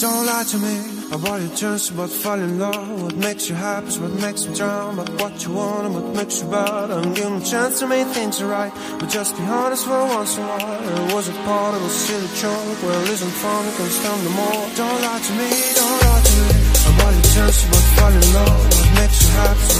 Don't lie to me about your chance about falling in love. What makes you happy is what makes you drown. But what you want and what makes you bad. I'm giving a chance to make things right. But just be honest for once in a while. It was a part of a silly joke. Well, isn't fun, it can stand no more. Don't lie to me, don't lie to me about your chance about falling in love. What makes you happy